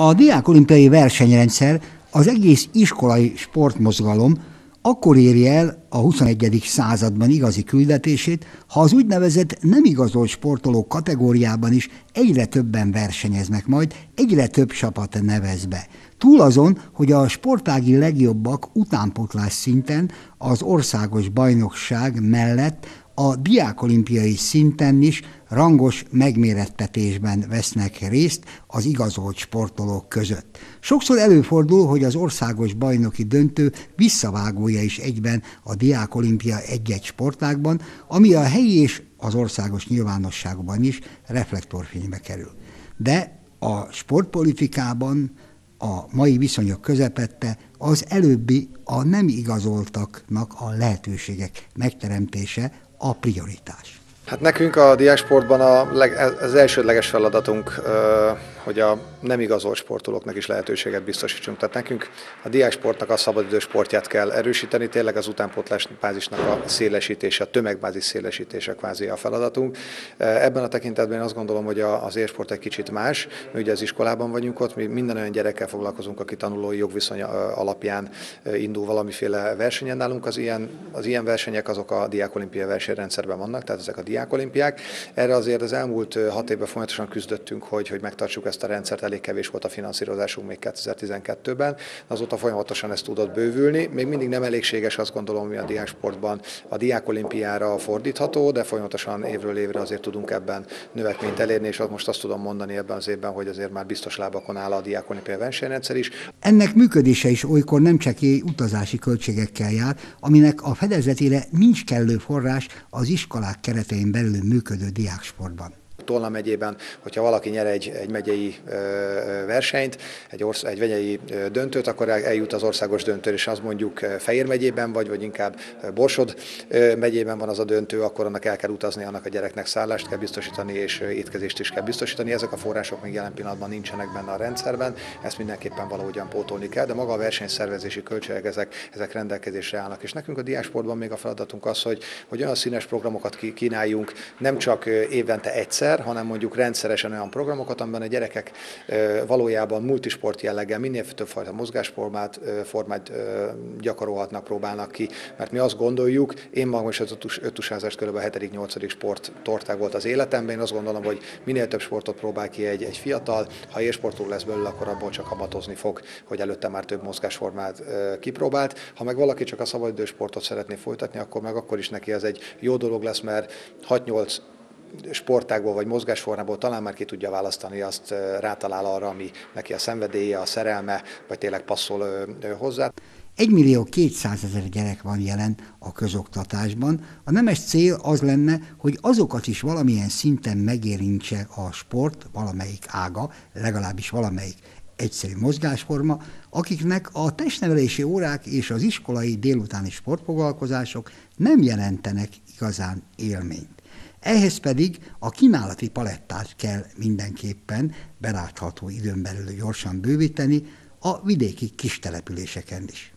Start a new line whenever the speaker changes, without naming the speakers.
A diákolimpiai versenyrendszer az egész iskolai sportmozgalom akkor éri el a 21. században igazi küldetését, ha az úgynevezett nem igazolt sportolók kategóriában is egyre többen versenyeznek majd, egyre több csapat nevez be. Túl azon, hogy a sportági legjobbak utánpotlás szinten az országos bajnokság mellett a diákolimpiai szinten is rangos megmérettetésben vesznek részt az igazolt sportolók között. Sokszor előfordul, hogy az országos bajnoki döntő visszavágója is egyben a diákolimpia egy-egy sportágban, ami a helyi és az országos nyilvánosságban is reflektorfénybe kerül. De a sportpolitikában a mai viszonyok közepette az előbbi a nem igazoltaknak a lehetőségek megteremtése a prioritás.
Hát nekünk a diáksportban a leg, az elsődleges feladatunk, hogy a nem igazolt sportolóknak is lehetőséget biztosítsunk. Tehát nekünk a diáksportnak a szabadidős sportját kell erősíteni, tényleg az utánpótlás bázisnak a szélesítése, a tömegbázis szélesítése kvázi a feladatunk. Ebben a tekintetben én azt gondolom, hogy az élsport egy kicsit más. Mi ugye az iskolában vagyunk ott, mi minden olyan gyerekkel foglalkozunk, aki tanulói jogviszony alapján indul valamiféle versenyen nálunk. Az ilyen, az ilyen versenyek azok a diákolimpiai versenyrendszerben vannak, tehát ezek a diákolimpiák. Erre azért az elmúlt hat évben folyamatosan küzdöttünk, hogy, hogy megtartsuk ezt a rendszert, elég kevés volt a finanszírozásunk még 2012-ben, azóta folyamatosan ezt tudott bővülni. Még mindig nem elégséges, azt gondolom, hogy a diáksportban a diákolimpiára fordítható, de folyamatosan évről évre azért tudunk ebben növekményt elérni, és most azt tudom mondani ebben az évben, hogy azért már biztos lábakon áll a diákolimpiai versenyrendszer is.
Ennek működése is olykor nem csak utazási költségekkel jár, aminek a fedezetére nincs kellő forrás az iskolák keretein belül működő diáksportban.
Tolna megyében, hogyha valaki nyer egy, egy megyei versenyt, egy, orsz, egy megyei döntőt, akkor eljut az országos döntő, és az mondjuk Fejér megyében vagy, vagy inkább Borsod megyében van az a döntő, akkor annak el kell utazni, annak a gyereknek szállást kell biztosítani, és étkezést is kell biztosítani. Ezek a források még jelen pillanatban nincsenek benne a rendszerben, ezt mindenképpen valahogyan pótolni kell, de maga a versenyszervezési költségek ezek, ezek rendelkezésre állnak. És nekünk a diásportban még a feladatunk az, hogy, hogy olyan színes programokat kínáljunk, nem csak évente egyszer, egyszer, hanem mondjuk rendszeresen olyan programokat, amiben a gyerekek valójában multisport jelleggel minél többfajta mozgásformát formát gyakorolhatnak, próbálnak ki, mert mi azt gondoljuk, én magam is az ötusázást kb. a 7.-8. sport tortág volt az életemben, én azt gondolom, hogy minél több sportot próbál ki egy, egy fiatal, ha élsportoló lesz belőle, akkor abból csak hamatozni fog, hogy előtte már több mozgásformát kipróbált. Ha meg valaki csak a szabadidősportot szeretné folytatni, akkor meg akkor is neki ez egy jó dolog lesz, mert 6-8 sportágból vagy mozgásformából talán már ki tudja választani, azt rátalál arra, ami neki a szenvedélye, a szerelme, vagy tényleg passzol hozzá.
1 millió 200 ezer gyerek van jelen a közoktatásban. A nemes cél az lenne, hogy azokat is valamilyen szinten megérintse a sport, valamelyik ága, legalábbis valamelyik egyszerű mozgásforma, akiknek a testnevelési órák és az iskolai délutáni sportfoglalkozások nem jelentenek igazán élményt. Ehhez pedig a kínálati palettát kell mindenképpen belátható időn belül gyorsan bővíteni a vidéki kistelepüléseken is.